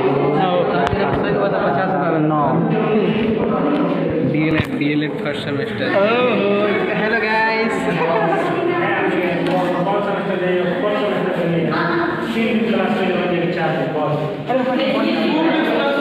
सही बात है पचास रुपये नौ D El Ed D El Ed first semester hello guys D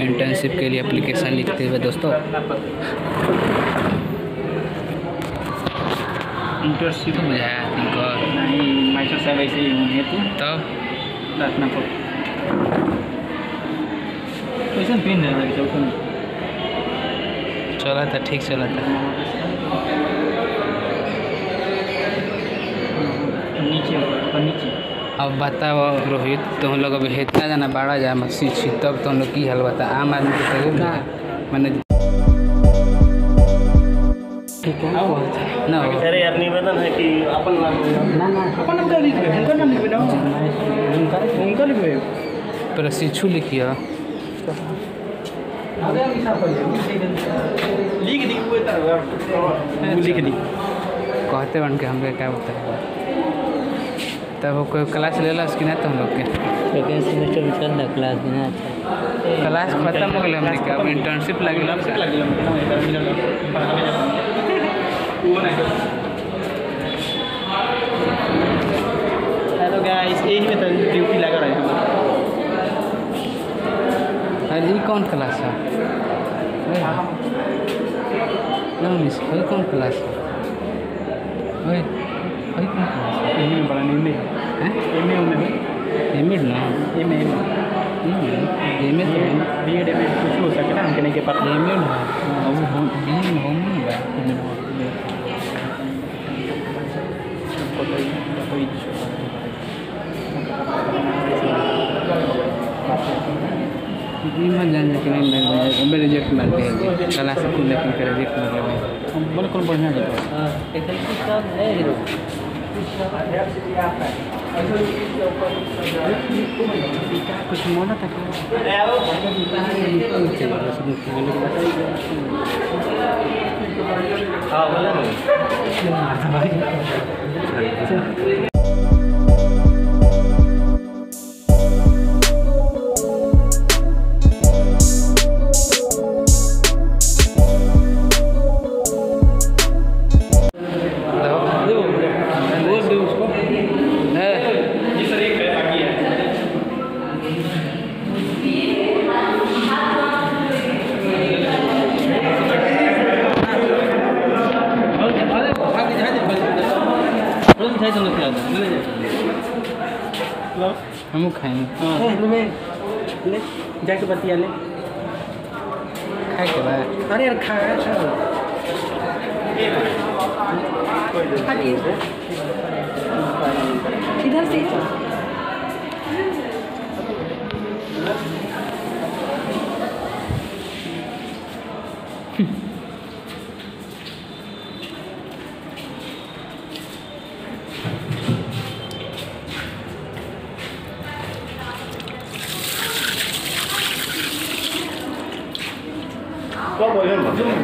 internship के लिए एप्लीकेशन लिखते हुए दोस्तों। इंटर्नशिप बुझाया तुमको नहीं मास्टर साहब ऐसे ही होंगे तू। तब? प्रार्थना को कैसे पिन है चला था ठीक चला था। नीचे ऊपर नीचे। अब बताओ रोहित तुम लोग अभी इतना जाना बाड़ा जा मस्जिद छी तब तुम लोग की हाल बता। आम आदमी के कहियो ना मैंने ना अरे यार निवेदन है कि अपन नाम अपन नाम का लिखबे उनका नाम लिखबे ना। उनका उनका लिखबे प्रशिक्षु लिखिए लिख दी लिख दी कहते बन के हमके क्या बता तब वो कोई क्लास ले ला कि नहीं तुम लोग के। सेकेंड सेमेस्टर में चल रहा क्लास ना क्लास खत्म हो गई हमने के अब इंटर्नशिप लगे हेलो गाइस यही में तो ड्यूटी लगा रहा है। अरे कौन क्लास है? मिस कौन क्लास है? ओए कौन क्लास है में हैं एम में एमिड ना एम ए एमिड तो बी एड में कुछ हो सके ना हमके नहीं के पता एमिड है अब हम बी में हम नहीं बा ये मत जान कि नहीं मैं मैं रिजेक्ट मार दिया क्लास खुद लेकिन कर रिजेक्ट मार लिया बिल्कुल बढ़िया जगह फैकल्टी सब है हीरो कुछ मोना तक हाँ हम खाएँगे। जाके बतिया ले। खाए के बाद। अरे यार खा इधर से कब बोले ना आगे ना तारा जा तारा जा पहले लिखे पर नहीं तारा जा ला कहाँ बा आना तो आना दे बतिया दे आई बा प्लेट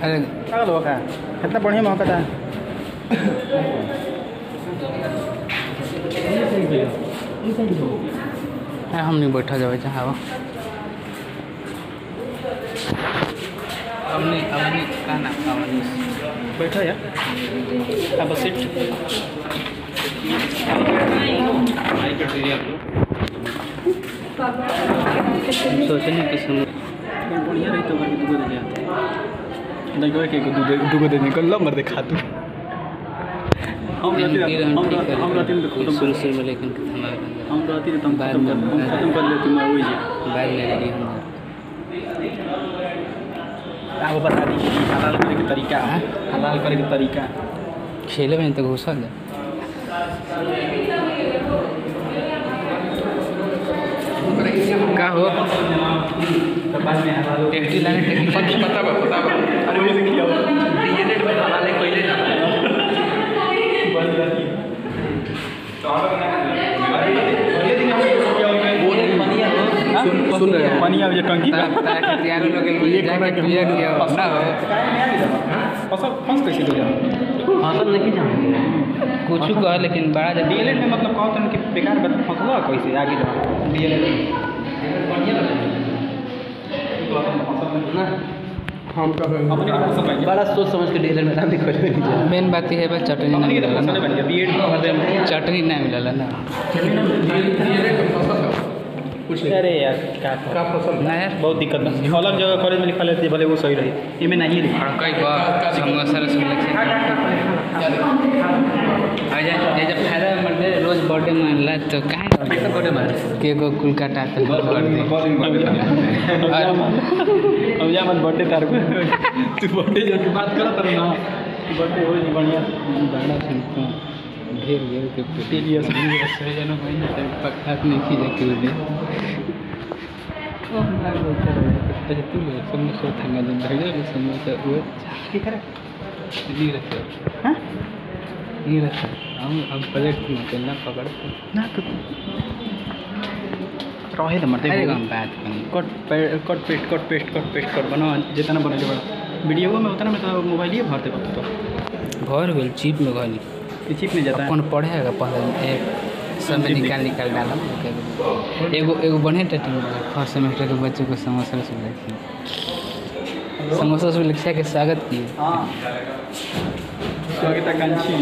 पागल का कितना बढ़िया मौका था। है हम नहीं बैठा जाए, जहाँ वो। बैठो यार। अब सीट सोचने के समय बढ़िया रही तो दिया नहीं कोई के दुगो दुगो दे लो दे। तू हम रहते हम हम रहते तो खत्म शुरू शुरू में लेकिन हम रहते तो हम खत्म कर हम खत्म कर लेते मैं वही लगी हम आप बता कि हलाल करे के तरीका। हाँ? हलाल करे के तरीका। खेले में तो घुसल है का हो तो बाद में हलाल टेस्टी लाने पता पता से किया में हलाल है कोई बंद कर दी सुन सुन रहे हैं। पानी आ गया टंकी लोग किया हो। हो फ़सल फंस कैसे हो जाए फ़सल नहीं जाना कुछ कह लेकिन बड़ा जब डीएलएड में मतलब कहते हैं कि बेकार फंसला कैसे आगे जाओ। डीएलएड हम अपने का कर रहे हैं। बड़ा सोच समझ के डीलर में दाम खोल मेन बात यह है बस चटनी नहीं मिला चटनी नहीं मिला बन में चटनी नहीं। अरे यार क्या का फ़सल ना यार बहुत दिक्कत बा अलग जगह कॉलेज में लिखा लेते भले वो सही रही। इमे नहीं लिखा कई बार रसगुल्ला खिला आ जा ये जब फ़ायदा मर दे रोज बर्थडे मनला तो काहे बर्थडे? के को कुल काटा तो बर्थडे। अब जा मत बर्थडे तार को तू बर्थडे जो बात ना। बर्थडे हो बढ़िया। सुनता घेर घेर दो चलो तू ले समोसा थंगा समोसा वो की करे। नहीं रहते हाँ? नहीं रहते हम हम प्लेट में केला पकड़ ना तो रहे तो मरते अरे हम बात करें। Cut cut paste cut paste cut paste कर बना जितना बने बड़ा वीडियो में उतना में तो मोबाइल ही भरते तो। घर गेल चीप में ये चिप नहीं जाता है? अपन पढ़ेगा पहले एक सब में निकाल निकाल डाला एगो एगो बढ़िया टाइटिंग फ़र्स्ट सेमेस्टर के बच्चे को समोसा खिया समोसा रसगुल्ला खिया के स्वागत किए। हाँ। स्वागताकांक्षी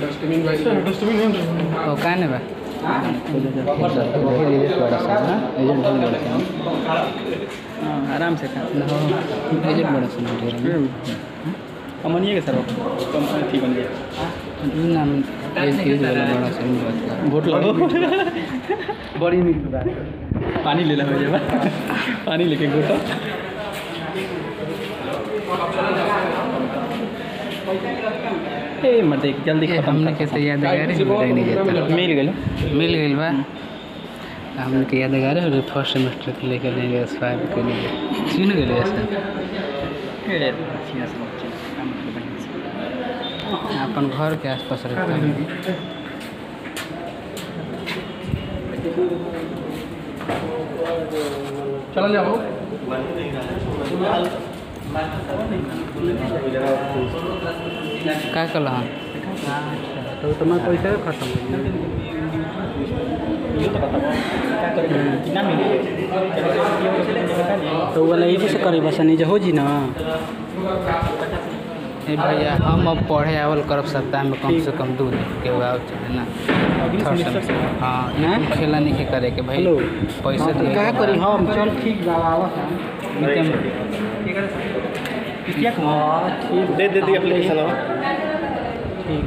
डस्टबिन भाई। डस्टबिन तो कहाँ ने बा? आराम से खा। एजेंट बड़ा सुन अमनिए सर बन गया एज वाला बड़ा सुन बात कर वोट लगो बड़ी नीक पानी ले ला पानी लेके गोटा ए मत एक जल्दी हमने के यादगार है बताई नहीं जाता। मिल गए मिल गई बा। हमने के यादगार है फ़र्स्ट सेमेस्टर के लेकर लेंगे एस फाइव के लिए सुन गए ऐसा। अपन घर के आसपास रहता है। चल जाओ का कल हाँ? तो तुम्हारा पैसा खत्म हो तो वाला यही से करे बस नहीं हो जी ना। भैया हम अब पढ़े आवल करब सप्ताह में कम से कम दू दिन के आओ चले ना? हाँ नहीं खेला नहीं करे के भाई पैसे करी हम चल ठीक दे दे दी एप्लीकेशन ठीक।